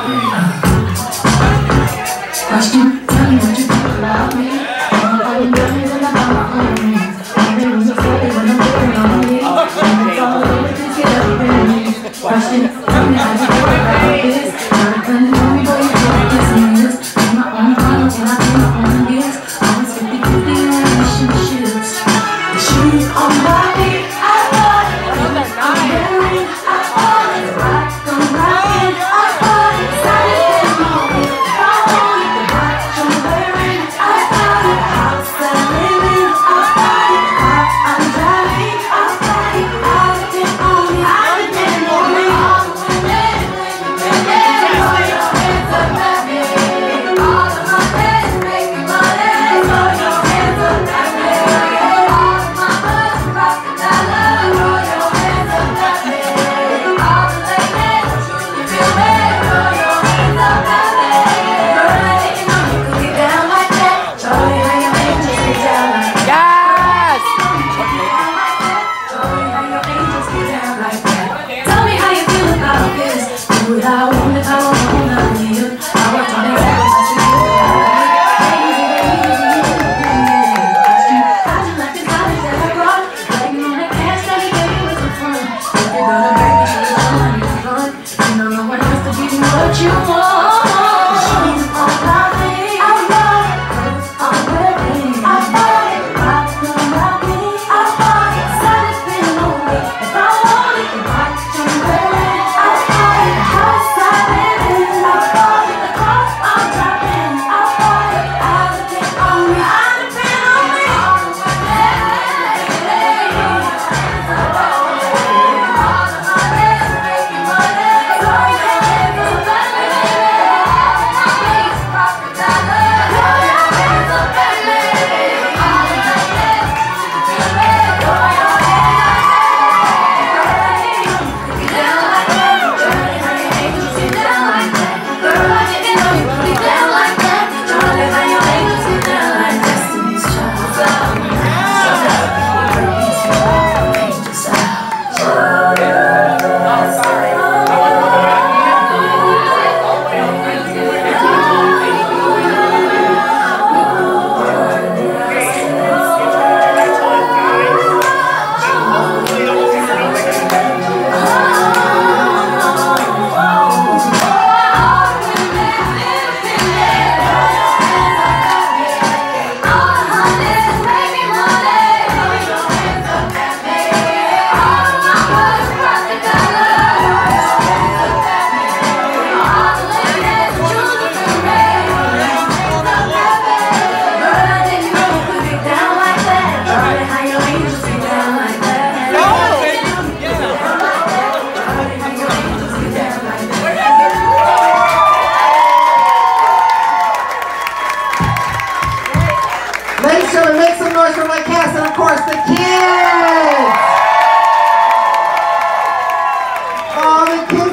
Question,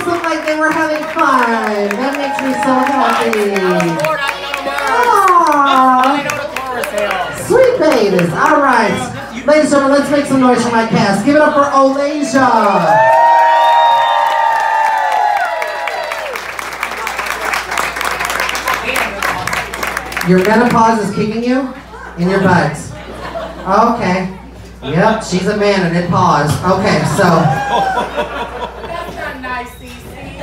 look like they were having fun. That makes me so happy. Sweet babies. All right. Ladies and gentlemen, let's make some noise for my cast. Give it up for Olasia. Your menopause is kicking you in your butts. Okay. Yep, she's a man and it paused. Okay, so.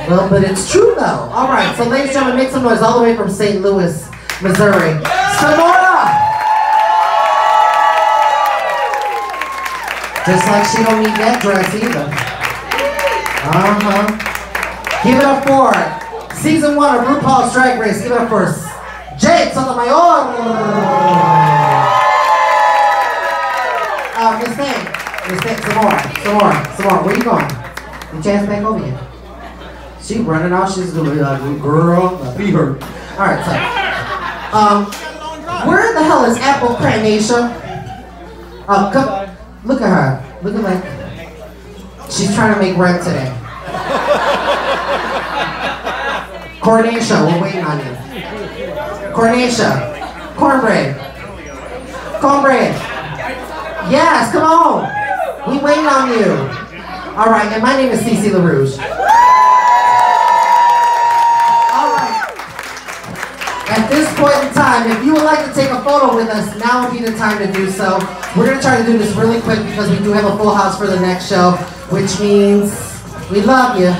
Well, but it's true though. All right, so ladies and gentlemen, make some noise all the way from St. Louis, Missouri. Sonora! Just like she don't need that dress either. Uh-huh. Give it up for season one of RuPaul's Drag Race. Give it up for Jade Sotomayor. Uh, Miss Thing. Miss Thing, some more, some more, some more. Where you going? You chance back over here. She running out. She's gonna be like, girl, be her. All right, so, um, where the hell is Apple Cranacia? Oh, come, look at her. Look at like, she's trying to make rent today. Cornacia, we're waiting on you. Cornacia, cornbread, cornbread. Yes, come on. We waiting on you. All right, and my name is CeeCee LaRouge. At this point in time, if you would like to take a photo with us, now would be the time to do so. We're gonna try to do this really quick because we do have a full house for the next show, which means we love you.